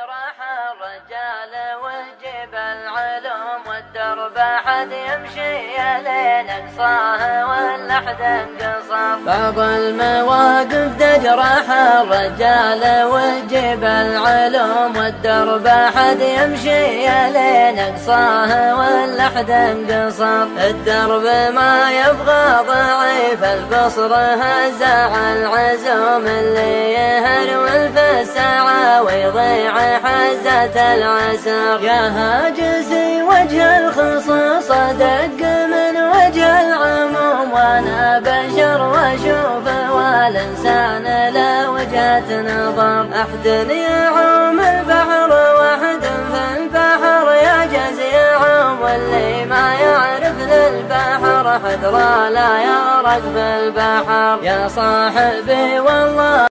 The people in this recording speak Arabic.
تجرح الرجال وجب العلوم والدرب. حد يمشي لين اقصاه واللحد انقصر بعض المواقف تجرح الرجال وجب العلوم والدرب. حد يمشي لين اقصاه واللحد انقصر الدرب ما يبغى ضعيف البصر هزع العزوم اللي يهر ويضيع حزة العسر. يا هاجسي وجه الخصوص دق من وجه العموم. وأنا بشر وأشوف والإنسان لا وجهة نظر. احد يعوم البحر واحد في البحر. يا جز يعوم واللي ما يعرف للبحر. حذر لا يغرق في البحر. يا صاحبي والله